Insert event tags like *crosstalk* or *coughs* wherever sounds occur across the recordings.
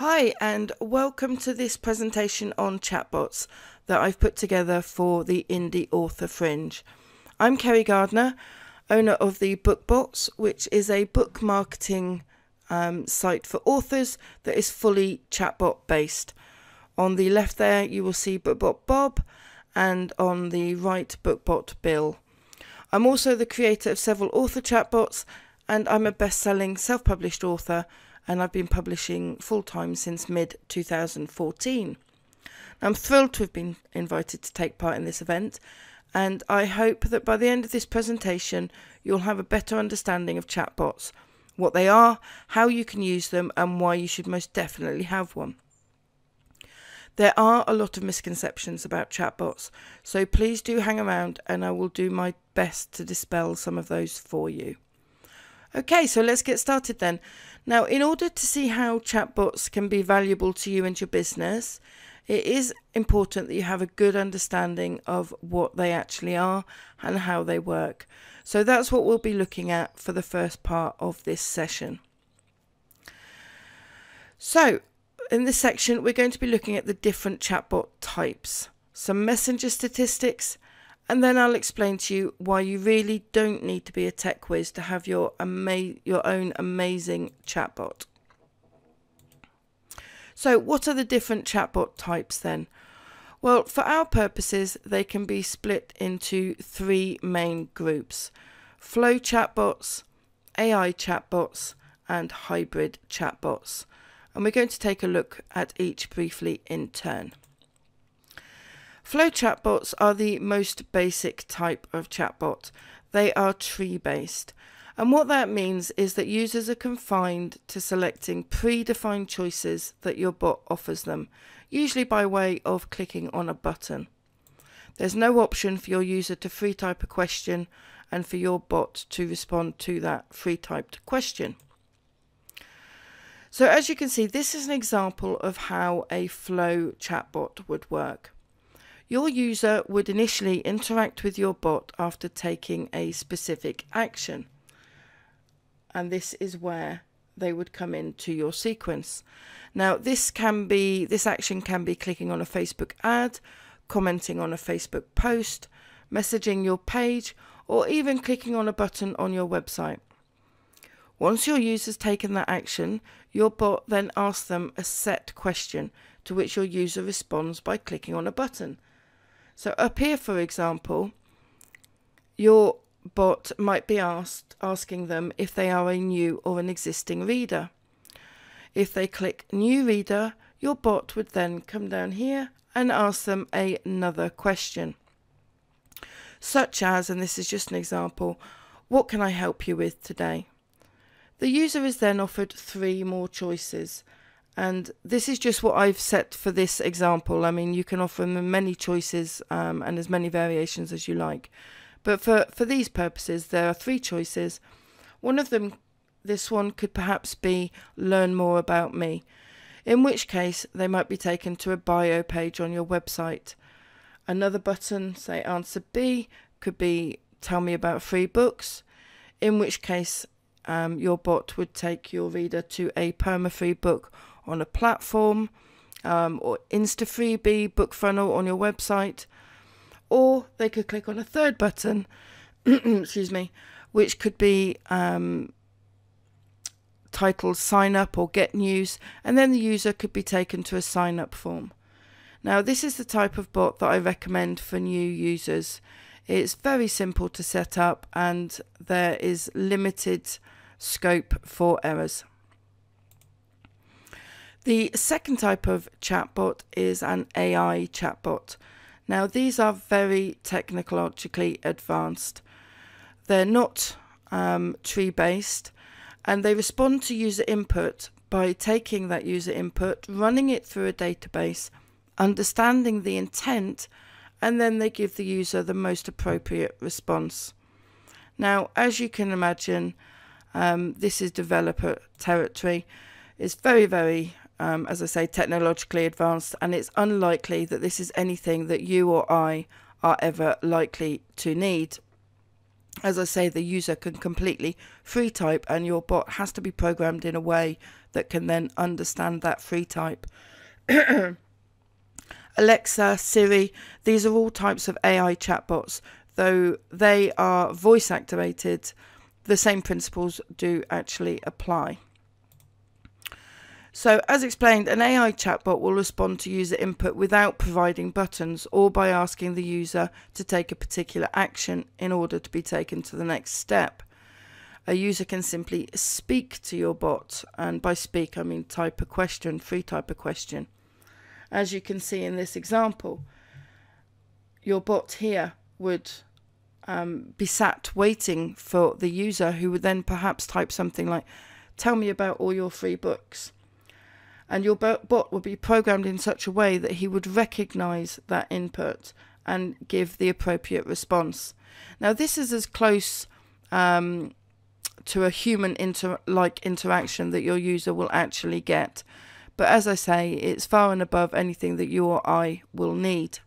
Hi, and welcome to this presentation on chatbots that I've put together for the Indie Author Fringe. I'm Kerry Gardiner, owner of the BookBots, which is a book marketing um, site for authors that is fully chatbot based. On the left there, you will see BookBot Bob, and on the right, BookBot Bill. I'm also the creator of several author chatbots, and I'm a best selling self published author and I've been publishing full time since mid 2014. I'm thrilled to have been invited to take part in this event, and I hope that by the end of this presentation, you'll have a better understanding of chatbots, what they are, how you can use them, and why you should most definitely have one. There are a lot of misconceptions about chatbots, so please do hang around and I will do my best to dispel some of those for you. Okay, so let's get started then. Now, in order to see how chatbots can be valuable to you and your business, it is important that you have a good understanding of what they actually are and how they work. So that's what we'll be looking at for the first part of this session. So, in this section, we're going to be looking at the different chatbot types, some messenger statistics, and then I'll explain to you why you really don't need to be a tech whiz to have your ama- your own amazing chatbot. So, what are the different chatbot types then? Well, for our purposes, they can be split into three main groups flow chatbots, AI chatbots, and hybrid chatbots. And we're going to take a look at each briefly in turn. Flow chatbots are the most basic type of chatbot. They are tree based. And what that means is that users are confined to selecting predefined choices that your bot offers them, usually by way of clicking on a button. There's no option for your user to free type a question and for your bot to respond to that free typed question. So as you can see, this is an example of how a flow chatbot would work. Your user would initially interact with your bot after taking a specific action. And this is where they would come into your sequence. Now, this can be this action can be clicking on a Facebook ad, commenting on a Facebook post, messaging your page, or even clicking on a button on your website. Once your user's taken that action, your bot then asks them a set question to which your user responds by clicking on a button. So up here, for example, your bot might be asked asking them if they are a new or an existing reader. If they click new reader, your bot would then come down here and ask them another question. Such as, and this is just an example, what can I help you with today? The user is then offered three more choices and this is just what I've set for this example. I mean, you can offer them many choices um, and as many variations as you like. But for, for these purposes, there are three choices. One of them, this one could perhaps be learn more about me, in which case they might be taken to a bio page on your website. Another button, say answer B, could be tell me about free books, in which case um, your bot would take your reader to a perma free book on a platform um, or Instafreebie book funnel on your website, or they could click on a third button, *clears throat* excuse me, which could be um, titled sign up or get news, and then the user could be taken to a sign up form. Now, this is the type of bot that I recommend for new users. It's very simple to set up and there is limited scope for errors. The second type of chatbot is an AI chatbot. Now, these are very technologically advanced. They're not um, tree based and they respond to user input by taking that user input, running it through a database, understanding the intent, and then they give the user the most appropriate response. Now, as you can imagine, um, this is developer territory. It's very, very um, as I say, technologically advanced, and it's unlikely that this is anything that you or I are ever likely to need. as I say, the user can completely free type, and your bot has to be programmed in a way that can then understand that free type. *coughs* Alexa, Siri, these are all types of AI chatbots, though they are voice activated, the same principles do actually apply. So, as explained, an AI chatbot will respond to user input without providing buttons or by asking the user to take a particular action in order to be taken to the next step. A user can simply speak to your bot, and by speak I mean type a question, free type a question. As you can see in this example, your bot here would um, be sat waiting for the user who would then perhaps type something like, Tell me about all your free books and your bot will be programmed in such a way that he would recognize that input and give the appropriate response. Now, this is as close um, to a human inter like interaction that your user will actually get. But as I say, it's far and above anything that you or I will need.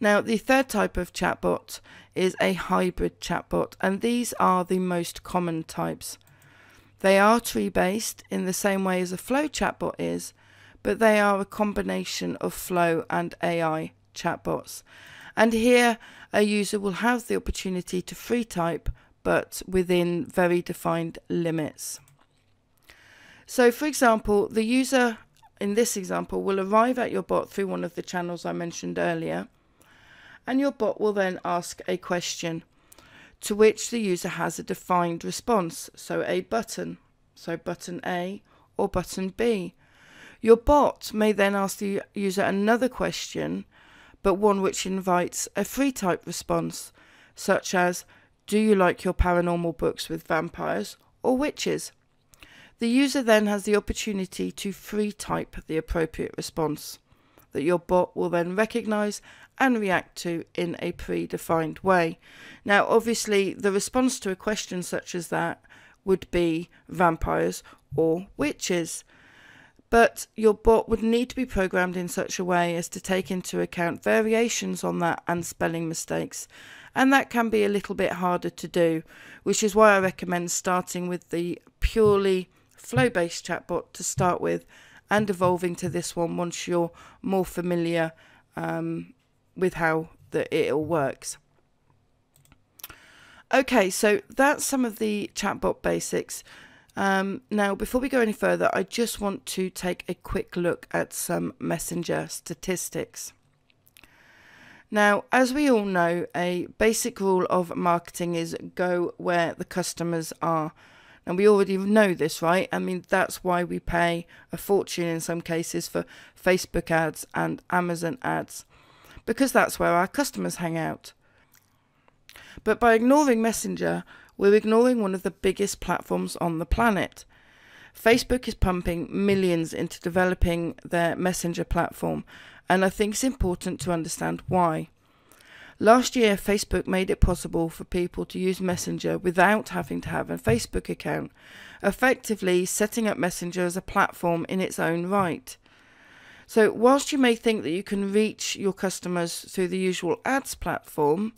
Now, the third type of chatbot is a hybrid chatbot, and these are the most common types. They are tree based in the same way as a Flow chatbot is, but they are a combination of Flow and AI chatbots. And here, a user will have the opportunity to free type, but within very defined limits. So, for example, the user in this example will arrive at your bot through one of the channels I mentioned earlier, and your bot will then ask a question to which the user has a defined response, so a button, so button A or button B. Your bot may then ask the user another question, but one which invites a free type response, such as Do you like your paranormal books with vampires or witches? The user then has the opportunity to free type the appropriate response that your bot will then recognize and react to in a predefined way. Now, obviously, the response to a question such as that would be vampires or witches. But your bot would need to be programmed in such a way as to take into account variations on that and spelling mistakes. And that can be a little bit harder to do, which is why I recommend starting with the purely flow based chatbot to start with and evolving to this one once you're more familiar um, with how that it all works. Okay, so that's some of the chatbot basics. Um, now, before we go any further, I just want to take a quick look at some messenger statistics. Now, as we all know, a basic rule of marketing is go where the customers are. And we already know this, right? I mean, that's why we pay a fortune in some cases for Facebook ads and Amazon ads because that's where our customers hang out. But by ignoring Messenger, we're ignoring one of the biggest platforms on the planet. Facebook is pumping millions into developing their Messenger platform, and I think it's important to understand why. Last year, Facebook made it possible for people to use Messenger without having to have a Facebook account, effectively setting up Messenger as a platform in its own right. So, whilst you may think that you can reach your customers through the usual ads platform,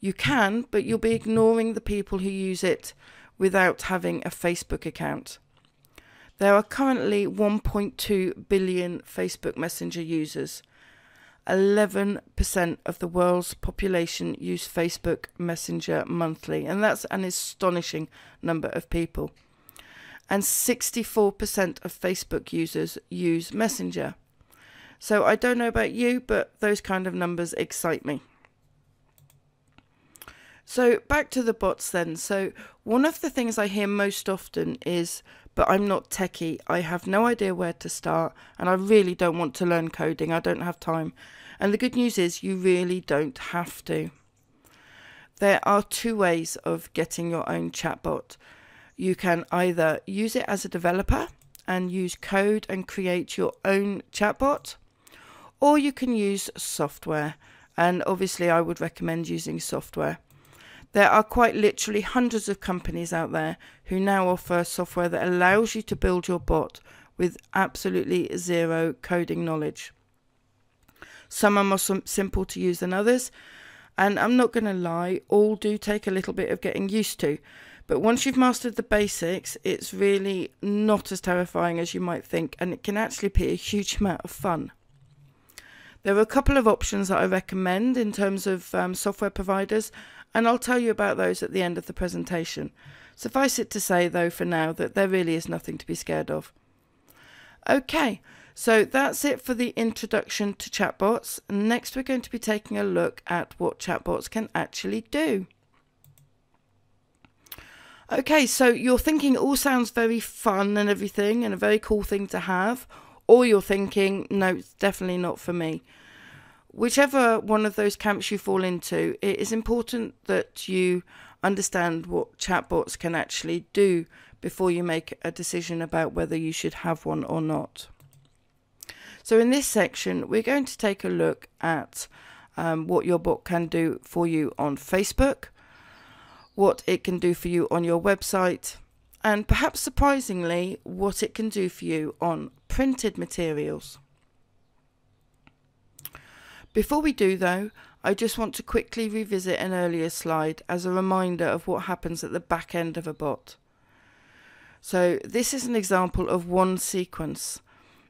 you can, but you'll be ignoring the people who use it without having a Facebook account. There are currently 1.2 billion Facebook Messenger users. 11% of the world's population use Facebook Messenger monthly, and that's an astonishing number of people. And 64% of Facebook users use Messenger. So I don't know about you, but those kind of numbers excite me. So back to the bots then. So one of the things I hear most often is, but I'm not techie. I have no idea where to start and I really don't want to learn coding. I don't have time. And the good news is you really don't have to. There are two ways of getting your own chatbot. You can either use it as a developer and use code and create your own chatbot, or you can use software. And obviously, I would recommend using software. There are quite literally hundreds of companies out there who now offer software that allows you to build your bot with absolutely zero coding knowledge. Some are more simple to use than others, And I'm not going to lie, all do take a little bit of getting used to. But once you've mastered the basics, it's really not as terrifying as you might think, and it can actually be a huge amount of fun. There are a couple of options that I recommend in terms of um, software providers, and I'll tell you about those at the end of the presentation. Suffice it to say, though, for now, that there really is nothing to be scared of. Okay, so that's it for the introduction to chatbots. Next, we're going to be taking a look at what chatbots can actually do. Okay, so you're thinking all sounds very fun and everything and a very cool thing to have, or you're thinking, no, it's definitely not for me. Whichever one of those camps you fall into, it is important that you understand what chatbots can actually do before you make a decision about whether you should have one or not. So in this section, we're going to take a look at um, what your bot can do for you on Facebook, what it can do for you on your website, and perhaps surprisingly, what it can do for you on printed materials. Before we do though, I just want to quickly revisit an earlier slide as a reminder of what happens at the back end of a bot. So this is an example of one sequence.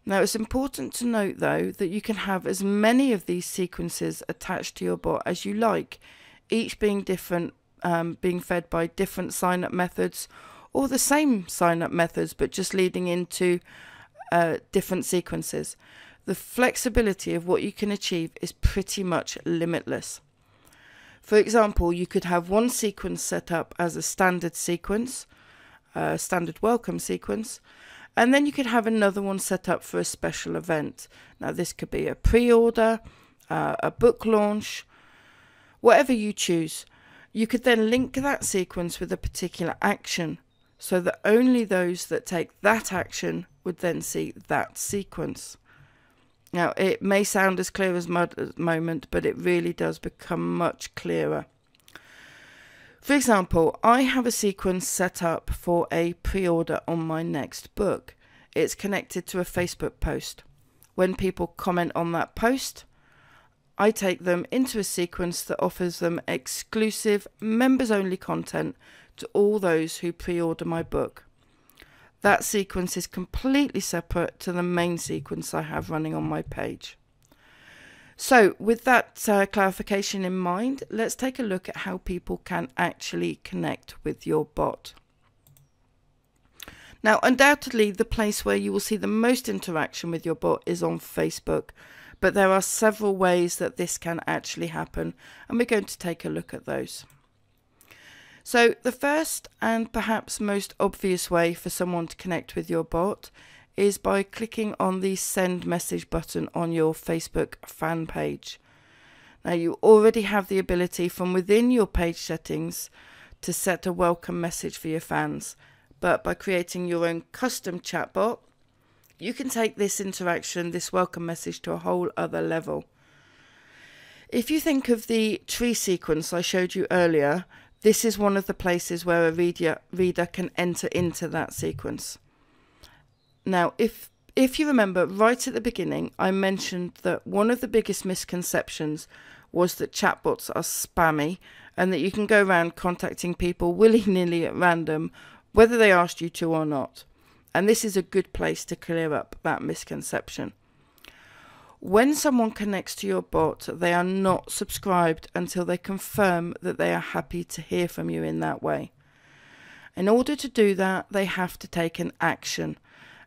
Now it's important to note though that you can have as many of these sequences attached to your bot as you like, each being different, um, being fed by different sign up methods or the same sign up methods but just leading into uh, different sequences the flexibility of what you can achieve is pretty much limitless. For example, you could have one sequence set up as a standard sequence, a standard welcome sequence, and then you could have another one set up for a special event. Now, this could be a pre order, uh, a book launch, whatever you choose. You could then link that sequence with a particular action so that only those that take that action would then see that sequence. Now, it may sound as clear as mud at the moment, but it really does become much clearer. For example, I have a sequence set up for a pre order on my next book. It's connected to a Facebook post. When people comment on that post, I take them into a sequence that offers them exclusive members only content to all those who pre order my book that sequence is completely separate to the main sequence I have running on my page. So with that uh, clarification in mind, let's take a look at how people can actually connect with your bot. Now, undoubtedly, the place where you will see the most interaction with your bot is on Facebook, but there are several ways that this can actually happen, and we're going to take a look at those. So, the first and perhaps most obvious way for someone to connect with your bot is by clicking on the send message button on your Facebook fan page. Now, you already have the ability from within your page settings to set a welcome message for your fans, but by creating your own custom chatbot, you can take this interaction, this welcome message, to a whole other level. If you think of the tree sequence I showed you earlier, this is one of the places where a reader, reader can enter into that sequence. Now, if if you remember right at the beginning, I mentioned that one of the biggest misconceptions was that chatbots are spammy and that you can go around contacting people willy nilly at random, whether they asked you to or not. And this is a good place to clear up that misconception. When someone connects to your bot, they are not subscribed until they confirm that they are happy to hear from you in that way. In order to do that, they have to take an action,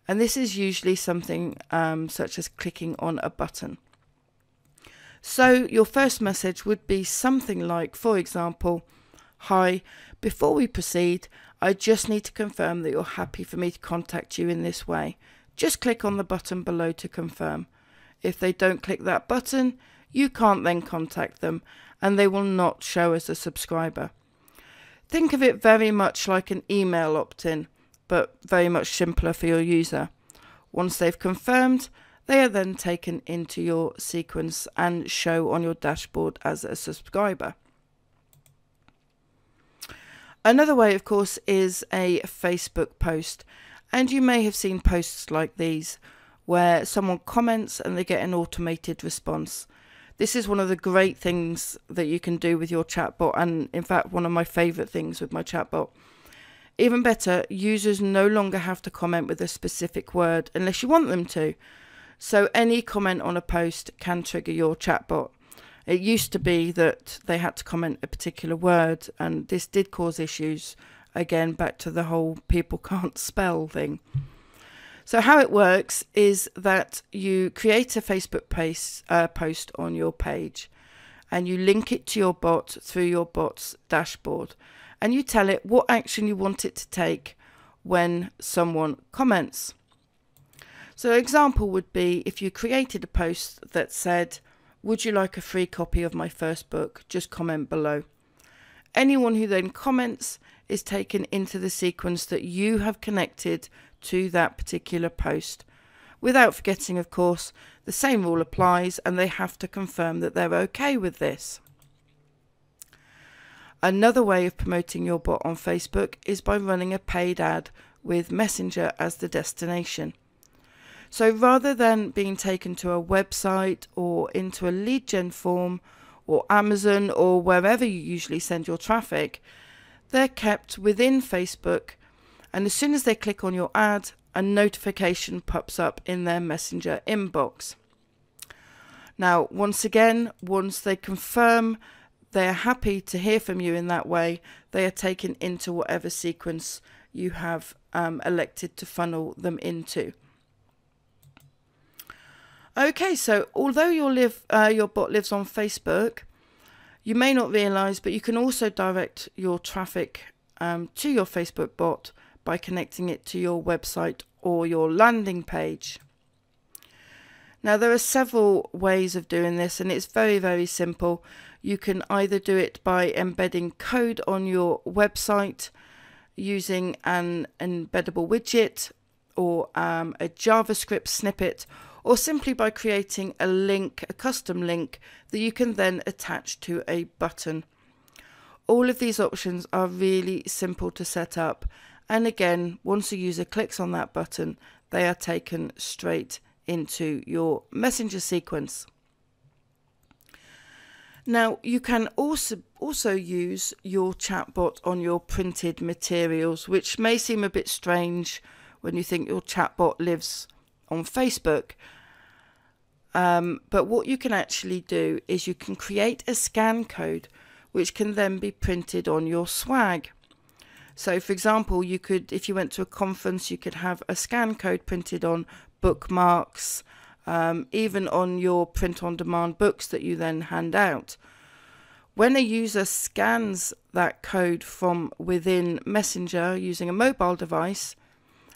and this is usually something um, such as clicking on a button. So, your first message would be something like, for example, Hi, before we proceed, I just need to confirm that you're happy for me to contact you in this way. Just click on the button below to confirm. If they don't click that button, you can't then contact them and they will not show as a subscriber. Think of it very much like an email opt in, but very much simpler for your user. Once they've confirmed, they are then taken into your sequence and show on your dashboard as a subscriber. Another way, of course, is a Facebook post, and you may have seen posts like these where someone comments and they get an automated response. This is one of the great things that you can do with your chatbot, and in fact, one of my favorite things with my chatbot. Even better, users no longer have to comment with a specific word unless you want them to. So, any comment on a post can trigger your chatbot. It used to be that they had to comment a particular word, and this did cause issues. Again, back to the whole people can't *laughs* spell thing. So, how it works is that you create a Facebook post, uh, post on your page and you link it to your bot through your bot's dashboard and you tell it what action you want it to take when someone comments. So, an example would be if you created a post that said, Would you like a free copy of my first book? Just comment below. Anyone who then comments is taken into the sequence that you have connected to that particular post. Without forgetting, of course, the same rule applies and they have to confirm that they're okay with this. Another way of promoting your bot on Facebook is by running a paid ad with Messenger as the destination. So rather than being taken to a website or into a lead gen form or Amazon or wherever you usually send your traffic, they're kept within Facebook. And as soon as they click on your ad, a notification pops up in their Messenger inbox. Now, once again, once they confirm they are happy to hear from you in that way. They are taken into whatever sequence you have um, elected to funnel them into. Okay, so although your live uh, your bot lives on Facebook, you may not realize, but you can also direct your traffic um, to your Facebook bot by connecting it to your website or your landing page. Now, there are several ways of doing this, and it's very, very simple. You can either do it by embedding code on your website using an embeddable widget or um, a JavaScript snippet, or simply by creating a link, a custom link that you can then attach to a button. All of these options are really simple to set up. And again, once a user clicks on that button, they are taken straight into your messenger sequence. Now you can also also use your chatbot on your printed materials, which may seem a bit strange when you think your chatbot lives on Facebook. Um, but what you can actually do is you can create a scan code which can then be printed on your swag. So, for example, you could, if you went to a conference, you could have a scan code printed on bookmarks, um, even on your print on demand books that you then hand out. When a user scans that code from within Messenger using a mobile device,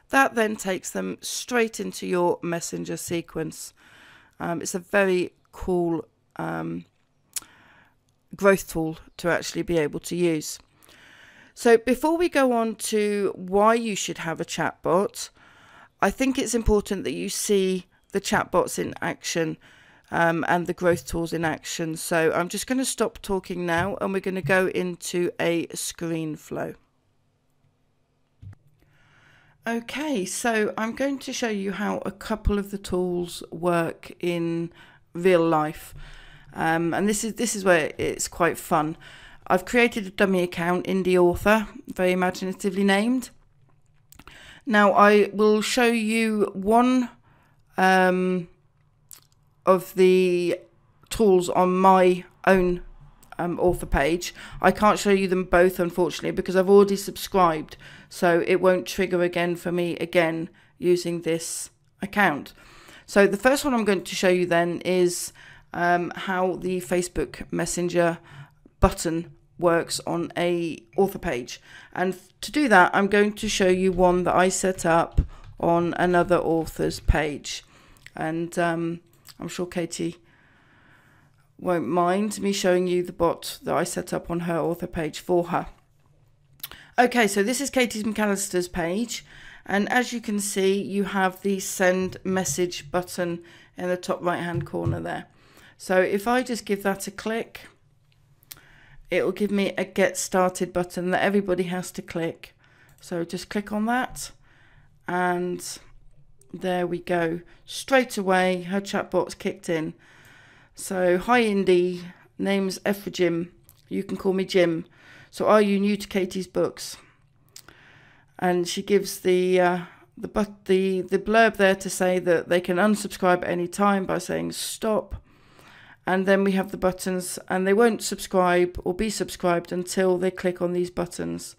that then takes them straight into your Messenger sequence. Um, it's a very cool um, growth tool to actually be able to use. So before we go on to why you should have a chatbot, I think it's important that you see the chatbots in action um, and the growth tools in action. So I'm just going to stop talking now and we're going to go into a screen flow. Okay, so I'm going to show you how a couple of the tools work in real life. Um, and this is this is where it's quite fun. I've created a dummy account, Indie Author, very imaginatively named. Now I will show you one um, of the tools on my own um, author page. I can't show you them both, unfortunately, because I've already subscribed, so it won't trigger again for me again using this account. So the first one I'm going to show you then is um, how the Facebook Messenger button works on a author page. And to do that, I'm going to show you one that I set up on another author's page. And um, I'm sure Katie won't mind me showing you the bot that I set up on her author page for her. Okay, so this is Katie MacAlister's page. And as you can see, you have the send message button in the top right hand corner there. So if I just give that a click, it will give me a get started button that everybody has to click. So just click on that and there we go. Straight away, her chatbot's kicked in. So, hi Indie, name's Effrijim. You can call me Jim. So, are you new to Katie's books? And she gives the uh, the but the the blurb there to say that they can unsubscribe at any time by saying stop. And then we have the buttons, and they won't subscribe or be subscribed until they click on these buttons.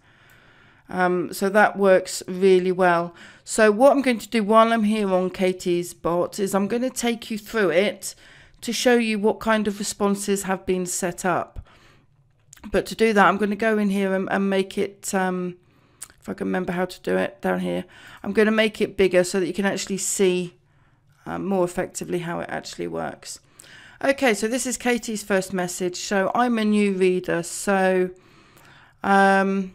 Um, so that works really well. So what I'm going to do while I'm here on Katie's bot is I'm going to take you through it to show you what kind of responses have been set up. But to do that, I'm going to go in here and, and make it, um, if I can remember how to do it down here, I'm going to make it bigger so that you can actually see um, more effectively how it actually works. Okay, so this is Katie's first message. So I'm a new reader, so um,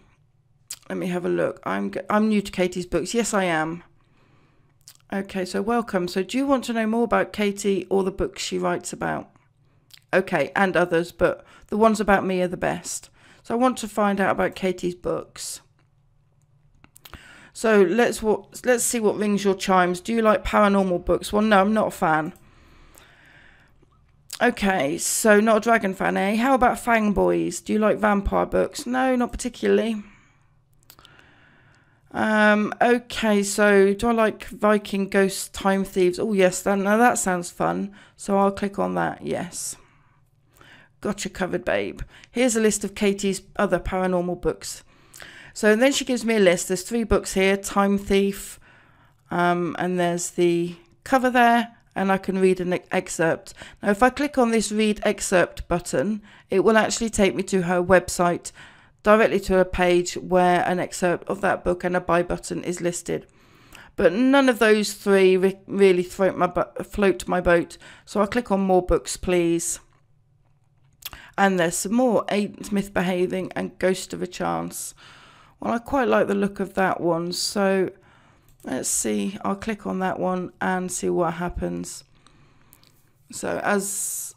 let me have a look. I'm I'm new to Katie's books. Yes, I am. Okay, so welcome. So do you want to know more about Katie or the books she writes about? Okay, and others, but the ones about me are the best. So I want to find out about Katie's books. So let's what let's see what rings your chimes. Do you like paranormal books? Well, no, I'm not a fan. Okay, so not a dragon fan, eh? How about Fang Boys? Do you like vampire books? No, not particularly. Um, okay, so do I like Viking Ghost Time Thieves? Oh, yes, then, now that sounds fun. So I'll click on that, yes. Gotcha covered, babe. Here's a list of Katie's other paranormal books. So then she gives me a list. There's three books here Time Thief, um, and there's the cover there, and I can read an excerpt. Now, if I click on this read excerpt button, it will actually take me to her website directly to a page where an excerpt of that book and a buy button is listed. But none of those three re really float my, float my boat, so I'll click on more books, please. And there's some more Myth Behaving and Ghost of a Chance. Well, I quite like the look of that one, so let's see. I'll click on that one and see what happens. So as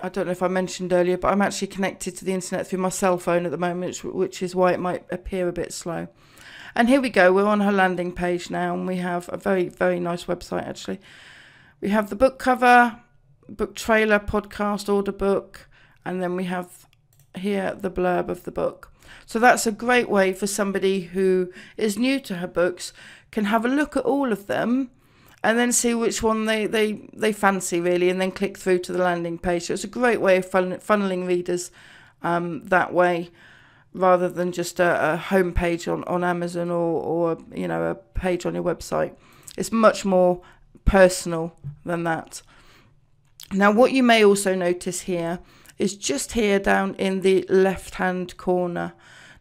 I don't know if I mentioned earlier, but I'm actually connected to the internet through my cell phone at the moment, which is why it might appear a bit slow. And here we go, we're on her landing page now, and we have a very, very nice website actually. We have the book cover, book trailer, podcast, order book, and then we have here the blurb of the book. So that's a great way for somebody who is new to her books can have a look at all of them and then see which one they, they, they fancy really and then click through to the landing page. So it's a great way of fun, funneling readers um, that way rather than just a, a home page on, on Amazon or, or you know a page on your website. It's much more personal than that. Now what you may also notice here is just here down in the left hand corner.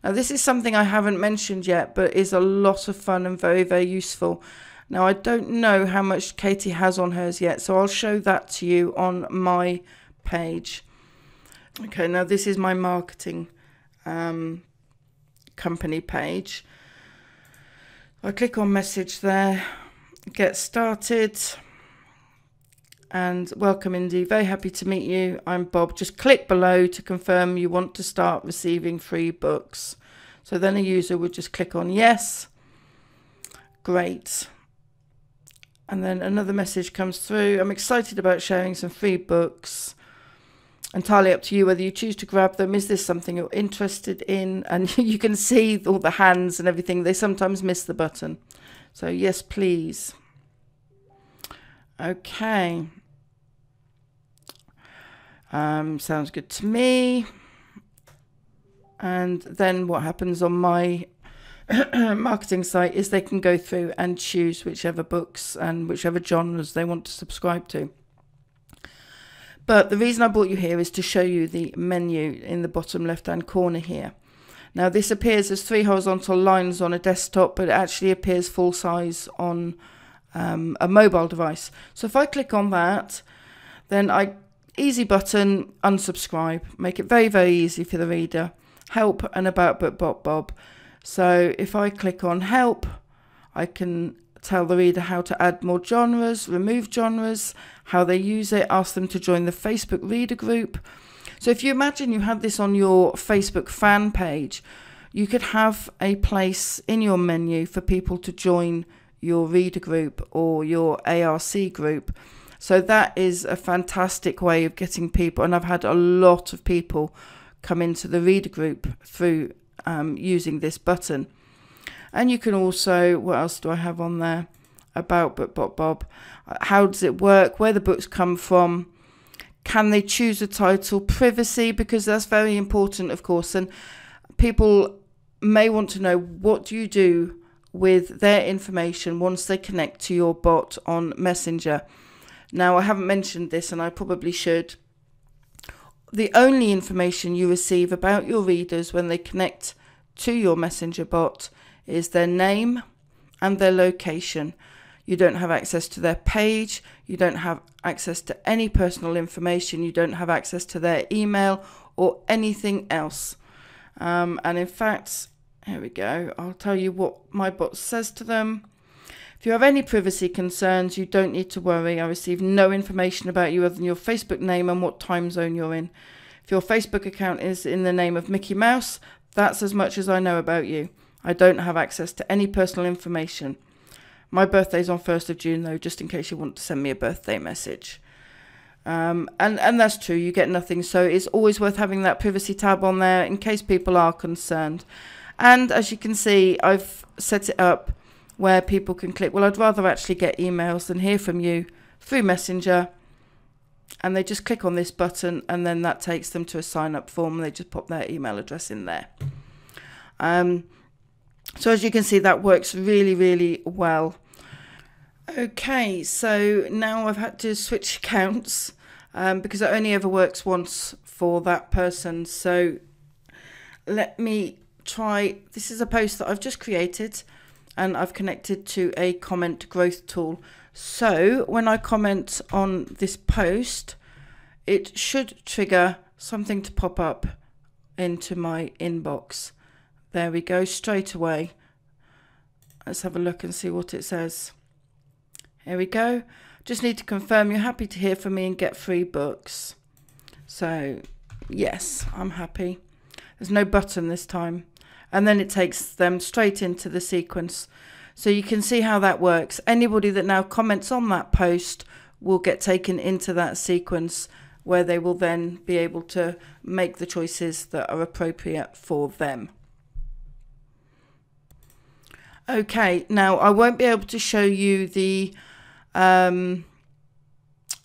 Now this is something I haven't mentioned yet but is a lot of fun and very very useful now, I don't know how much Katie has on hers yet, so I'll show that to you on my page. Okay, now this is my marketing um, company page. I click on message there, get started, and welcome Indie. Very happy to meet you. I'm Bob. Just click below to confirm you want to start receiving free books. So then a user would just click on yes. Great and then another message comes through. I'm excited about sharing some free books. Entirely up to you whether you choose to grab them. Is this something you're interested in? *laughs* And you can see all the hands and everything. They sometimes miss the button. So, yes, please. Okay. Um, sounds good to me. And then what happens on my *clears throat* marketing site is they can go through and choose whichever books and whichever genres they want to subscribe to. But the reason I brought you here is to show you the menu in the bottom left hand corner here. Now this appears as three horizontal lines on a desktop, but it actually appears full size on um, a mobile device. So if I click on that, then I easy button, unsubscribe, make it very, very easy for the reader. Help and about BookBot Bob. So if I click on help, I can tell the reader how to add more genres, remove genres, how they use it, ask them to join the Facebook reader group. So if you imagine you had this on your Facebook fan page, you could have a place in your menu for people to join your reader group or your ARC group. So that is a fantastic way of getting people, and I've had a lot of people come into the reader group through um, using this button. And you can also, what else do I have on there? About BookBot Bob. How does it work? Where the books come from? Can they choose a title? Privacy, because that's very important, of course. And people may want to know what do you do with their information once they connect to your bot on Messenger. Now, I haven't mentioned this and I probably should. The only information you receive about your readers when they connect to your Messenger bot is their name and their location. You don't have access to their page, you don't have access to any personal information, you don't have access to their email or anything else. Um, and in fact, here we go. I'll tell you what my bot says to them. If you have any privacy concerns, you don't need to worry. I receive no information about you other than your Facebook name and what time zone you're in. If your Facebook account is in the name of Mickey Mouse, that's as much as I know about you. I don't have access to any personal information. My birthday's on 1st of June, though, just in case you want to send me a birthday message. Um, and, and that's true, you get nothing. So it's always worth having that privacy tab on there in case people are concerned. And as you can see, I've set it up where people can click, well, I'd rather actually get emails than hear from you through Messenger. And they just click on this button and then that takes them to a sign up form. They just pop their email address in there. Um, so as you can see, that works really, really well. Okay, so now I've had to switch *laughs* accounts um, because it only ever works once for that person. So let me try, this is a post that I've just created and I've connected to a comment growth tool. So when I comment on this post, it should trigger something to pop up into my inbox. There we go, straight away. Let's have a look and see what it says. Here we go. Just need to confirm you're happy to hear from me and get free books. So, yes, I'm happy. There's no button this time and then it takes them straight into the sequence. So you can see how that works. Anybody that now comments on that post will get taken into that sequence where they will then be able to make the choices that are appropriate for them. Okay, now I won't be able to show you the um,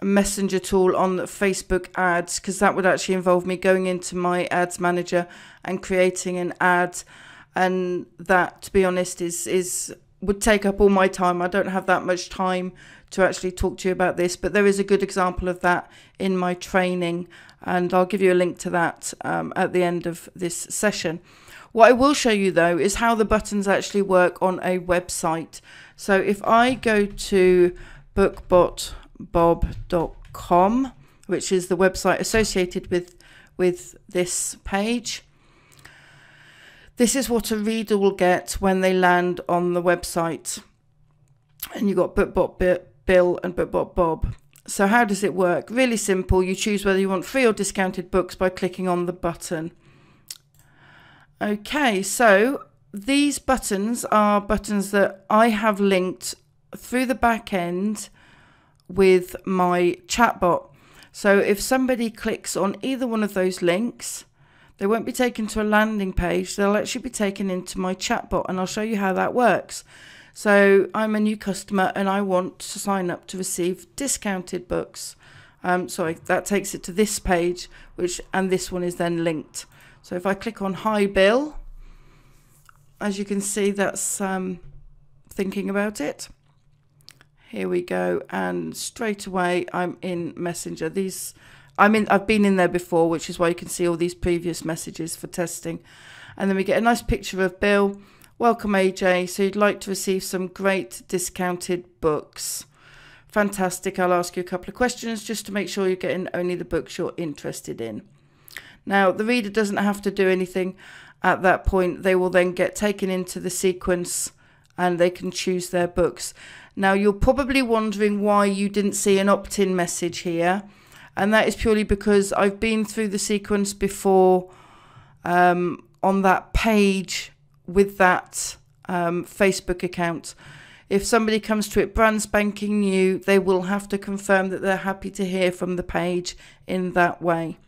messenger tool on Facebook ads because that would actually involve me going into my ads manager and creating an ad. And that to be honest is is would take up all my time. I don't have that much time to actually talk to you about this but there is a good example of that in my training and I'll give you a link to that um, at the end of this session. What I will show you though is how the buttons actually work on a website. So if I go to bookbot bob.com, which is the website associated with, with this page. This is what a reader will get when they land on the website. And you've got BookBot Bill and BookBot Bob. So how does it work? Really simple. You choose whether you want free or discounted books by clicking on the button. Okay, so these buttons are buttons that I have linked through the back end with my chatbot. So if somebody clicks on either one of those links, they won't be taken to a landing page. They'll actually be taken into my chatbot and I'll show you how that works. So I'm a new customer and I want to sign up to receive discounted books. Um, sorry, that takes it to this page, which and this one is then linked. So if I click on Hi Bill, as you can see, that's um, thinking about it. Here we go. And straight away, I'm in Messenger. These, I'm in, I've been in there before, which is why you can see all these previous messages for testing. And then we get a nice picture of Bill. Welcome, AJ. So you'd like to receive some great discounted books. Fantastic. I'll ask you a couple of questions just to make sure you're getting only the books you're interested in. Now, the reader doesn't have to do anything at that point. They will then get taken into the sequence and they can choose their books. Now, you're probably wondering why you didn't see an opt in message here, and that is purely because I've been through the sequence before um, on that page with that um, Facebook account. If somebody comes to it brand spanking new, they will have to confirm that they're happy to hear from the page in that way.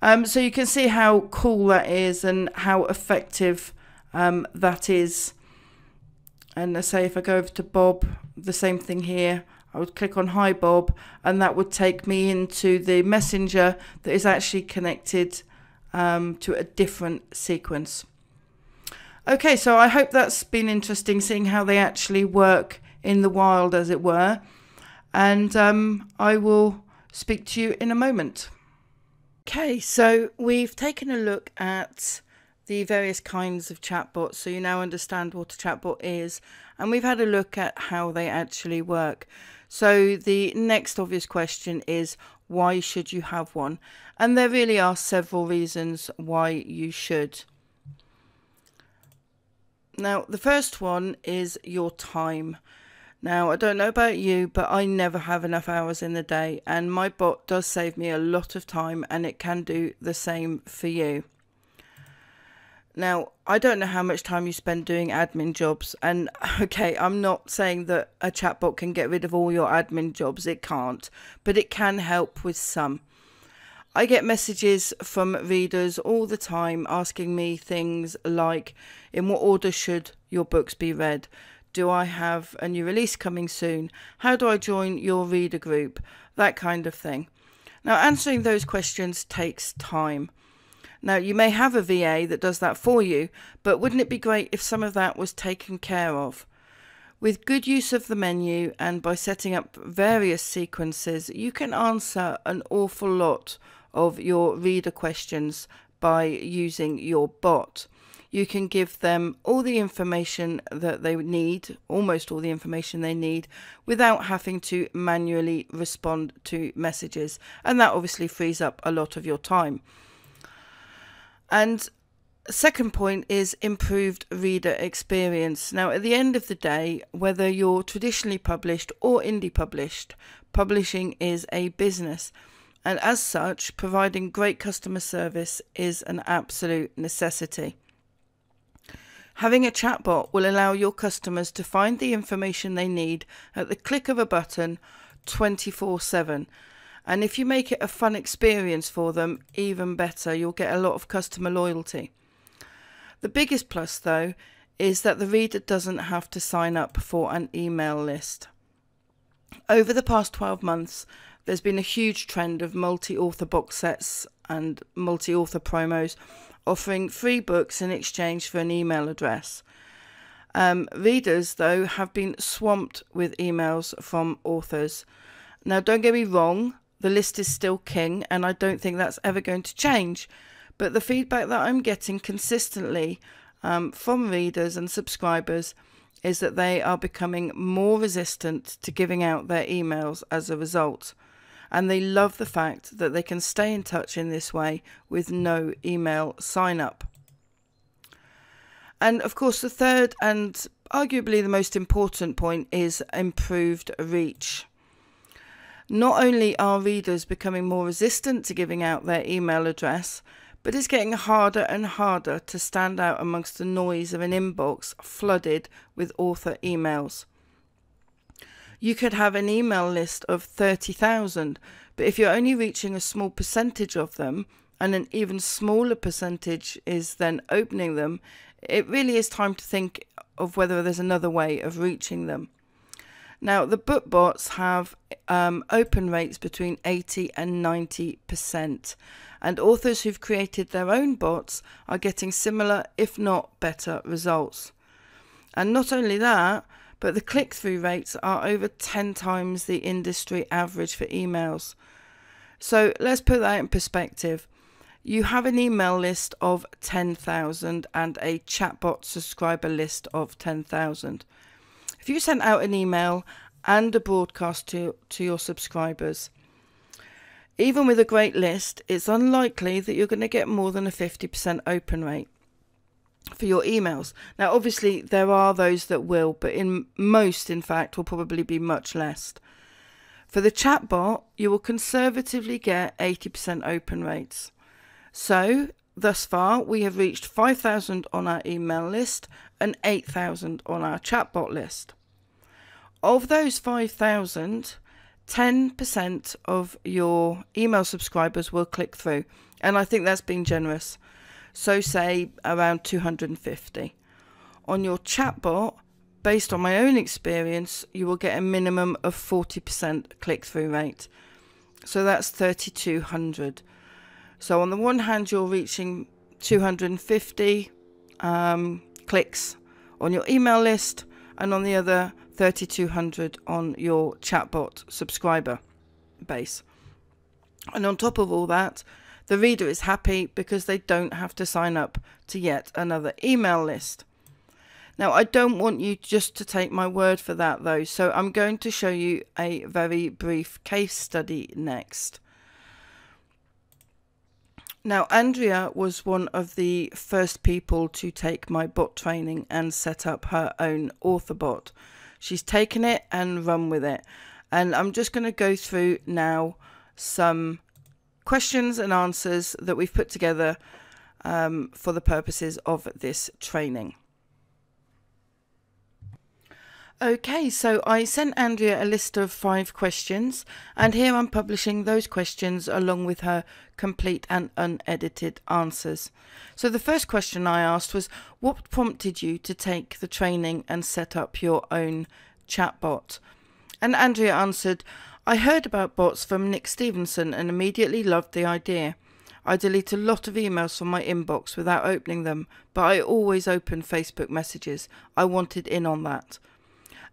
Um, so you can see how cool that is and how effective um, that is. And let's say if I go over to Bob, the same thing here. I would click on Hi Bob, and that would take me into the messenger that is actually connected um, to a different sequence. Okay, so I hope that's been interesting seeing how they actually work in the wild, as it were. And um, I will speak to you in a moment. Okay, so we've taken a look at the various kinds of chatbots so you now understand what a chatbot is and we've had a look at how they actually work. So the next obvious question is why should you have one? And there really are several reasons why you should. Now, the first one is your time. Now, I don't know about you, but I never have enough hours in the day, and my bot does save me a lot of time, and it can do the same for you. Now, I don't know how much time you spend doing admin jobs, and *laughs* okay, I'm not saying that a chatbot can get rid of all your admin jobs, it can't, but it can help with some. I get messages from readers all the time asking me things like In what order should your books be read? Do I have a new release coming soon? How do I join your reader group? That kind of thing. Now, answering those questions takes time. Now, you may have a VA that does that for you, but wouldn't it be great if some of that was taken care of? With good use of the menu and by setting up various sequences, you can answer an awful lot of your reader questions by using your bot. You can give them all the information that they need, almost all the information they need, without having to manually respond to messages. And that obviously frees up a lot of your time. And second point is improved reader experience. Now, at the end of the day, whether you're traditionally published or indie published, publishing is a business. And as such, providing great customer service is an absolute necessity. Having a chatbot will allow your customers to find the information they need at the click of a button 24 7 and if you make it a fun experience for them, even better, you'll get a lot of customer loyalty. The biggest plus, though, is that the reader doesn't have to sign up for an email list. Over the past 12 months, there's been a huge trend of multi author box sets and multi author promos offering free books in exchange for an email address. Um, readers, though, have been swamped with emails from authors. Now, don't get me wrong, the list is still king, and I don't think that's ever going to change. But the feedback that I'm getting consistently um, from readers and subscribers is that they are becoming more resistant to giving out their emails as a result. And they love the fact that they can stay in touch in this way with no email sign up. And of course, the third and arguably the most important point is improved reach. Not only are readers becoming more resistant to giving out their email address, but it's getting harder and harder to stand out amongst the noise of an inbox flooded with author emails. You could have an email list of 30,000, but if you're only reaching a small percentage of them, and an even smaller percentage is then opening them, it really is time to think of whether there's another way of reaching them. Now, the book bots have um, open rates between 80 and 90%, and authors who've created their own bots are getting similar, if not better, results. And not only that, but the click through rates are over 10 times the industry average for emails. So let's put that in perspective. You have an email list of 10,000 and a chatbot subscriber list of 10,000. If you sent out an email and a broadcast to, to your subscribers, even with a great list, it's unlikely that you're going to get more than a 50% open rate for your emails. Now, obviously, there are those that will, but in most, in fact, will probably be much less. For the chatbot, you will conservatively get 80% open rates. So, thus far, we have reached 5,000 on our email list and 8,000 on our chatbot list. Of those 5,000, 10% of your email subscribers will click through. And I think that's being generous. So, say around 250. On your chatbot, based on my own experience, you will get a minimum of 40% click through rate. So that's 3,200. So, on the one hand, you're reaching 250 um, clicks on your email list, and on the other, 3,200 on your chatbot subscriber base. And on top of all that, the reader is happy because they don't have to sign up to yet another email list. Now, I don't want you just to take my word for that though, so I'm going to show you a very brief case study next. Now, Andrea was one of the first people to take my bot training and set up her own author bot. She's taken it and run with it. And I'm just going to go through now some questions and answers that we've put together um, for the purposes of this training. Okay, so I sent Andrea a list of five questions, and here I'm publishing those questions along with her complete and unedited answers. So the first question I asked was What prompted you to take the training and set up your own chatbot? And Andrea answered, I heard about bots from Nick Stephenson and immediately loved the idea. I delete a lot of emails from my inbox without opening them, but I always open Facebook messages. I wanted in on that.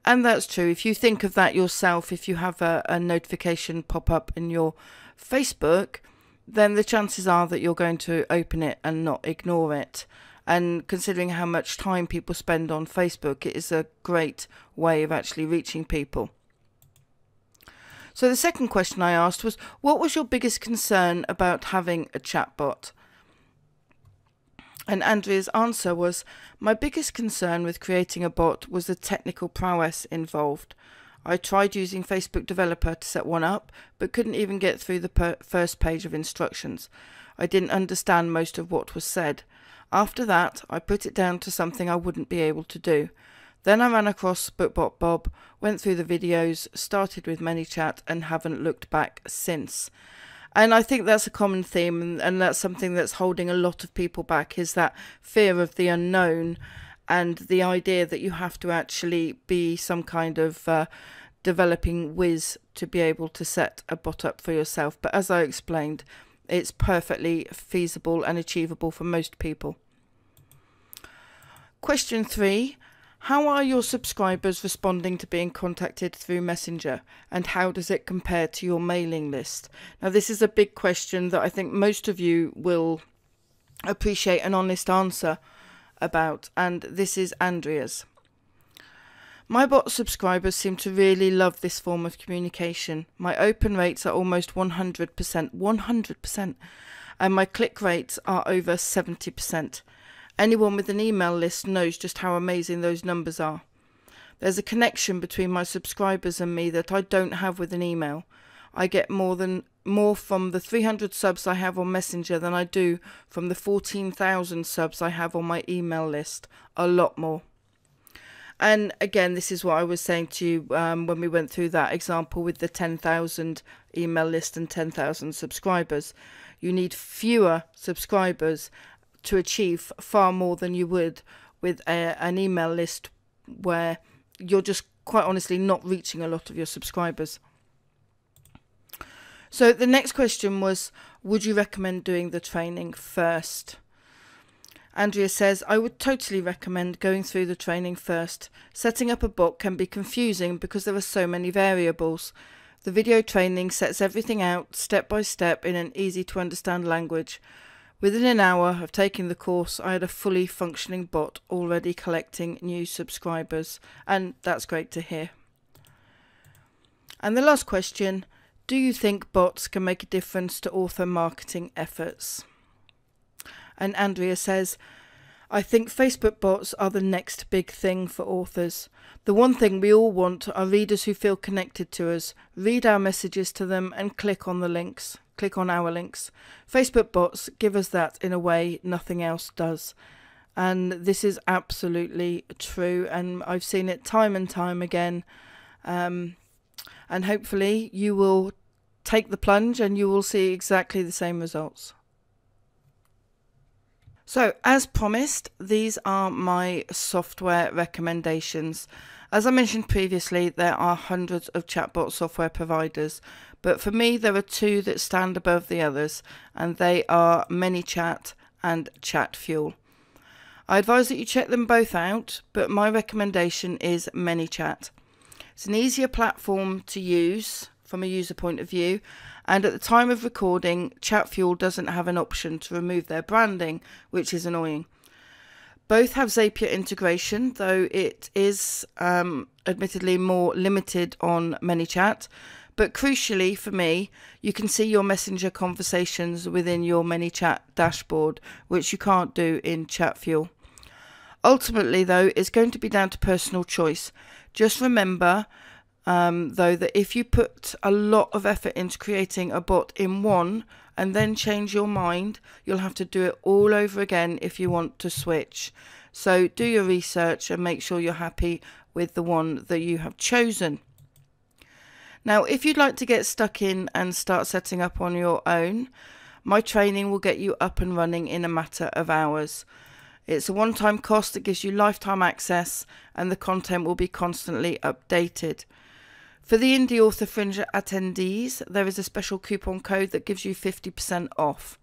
And that's true. If you think of that yourself, if you have a, a notification pop up in your Facebook, then the chances are that you're going to open it and not ignore it. And considering how much time people spend on Facebook, it is a great way of actually reaching people. So the second question I asked was, what was your biggest concern about having a chatbot? And Andrea's answer was My biggest concern with creating a bot was the technical prowess involved. I tried using Facebook Developer to set one up, but couldn't even get through the first page of instructions. I didn't understand most of what was said. After that, I put it down to something I wouldn't be able to do. Then I ran across BookBot Bob, went through the videos, started with ManyChat, and haven't looked back since. And I think that's a common theme, and, and that's something that's holding a lot of people back is that fear of the unknown and the idea that you have to actually be some kind of uh, developing whiz to be able to set a bot up for yourself. But as I explained, it's perfectly feasible and achievable for most people. Question three how are your subscribers responding to being contacted through Messenger and how does it compare to your mailing list? Now, this is a big question that I think most of you will appreciate an honest answer about, and this is Andrea's. My bot subscribers seem to really love this form of communication. My open rates are almost 100%, 100%, and my click rates are over 70%. Anyone with an email list knows just how amazing those numbers are. There's a connection between my subscribers and me that I don't have with an email. I get more than more from the 300 subs I have on Messenger than I do from the 14,000 subs I have on my email list. A lot more. And again, this is what I was saying to you um, when we went through that example with the 10,000 email list and 10,000 subscribers. You need fewer subscribers to achieve far more than you would with a, an email list where you're just quite honestly not reaching a lot of your subscribers. So the next question was Would you recommend doing the training first? Andrea says, I would totally recommend going through the training first. Setting up a bot can be confusing because there are so many variables. The video training sets everything out step by step in an easy to understand language. Within an hour of taking the course, I had a fully functioning bot already collecting new subscribers, and that's great to hear. And the last question Do you think bots can make a difference to author marketing efforts? And Andrea says, I think Facebook bots are the next big thing for authors. The one thing we all want are readers who feel connected to us, read our messages to them, and click on the links click on our links. Facebook bots give us that in a way nothing else does. And this is absolutely true. And I've seen it time and time again. Um, and hopefully, you will take the plunge and you will see exactly the same results. So, as promised, these are my software recommendations. As I mentioned previously, there are hundreds of chatbot software providers, but for me, there are two that stand above the others, and they are ManyChat and ChatFuel. I advise that you check them both out, but my recommendation is ManyChat. It's an easier platform to use from a user point of view, and at the time of recording, ChatFuel doesn't have an option to remove their branding, which is annoying. Both have Zapier integration, though it is um, admittedly more limited on ManyChat. But crucially for me, you can see your Messenger conversations within your ManyChat dashboard, which you can't do in ChatFuel. Ultimately, though, it's going to be down to personal choice. Just remember, um, though, that if you put a lot of effort into creating a bot in one and then change your mind, you'll have to do it all over again if you want to switch. So do your research and make sure you're happy with the one that you have chosen. Now, if you'd like to get stuck in and start setting up on your own, my training will get you up and running in a matter of hours. It's a one time cost that gives you lifetime access, and the content will be constantly updated. For the Indie Author Fringe attendees, there is a special coupon code that gives you 50% off.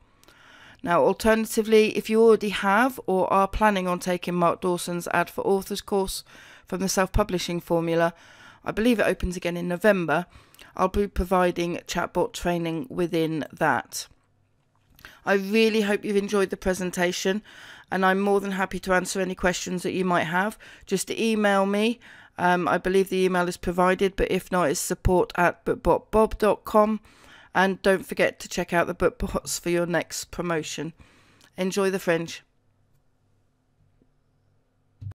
Now, alternatively, if you already have or are planning on taking Mark Dawson's Ad for Authors course from the self publishing formula, I believe it opens again in November. I'll be providing chatbot training within that. I really hope you've enjoyed the presentation and I'm more than happy to answer any questions that you might have. Just email me. Um, I believe the email is provided, but if not, it's support at bookbotbob.com. And don't forget to check out the BookBots for your next promotion. Enjoy the fringe.